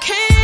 can't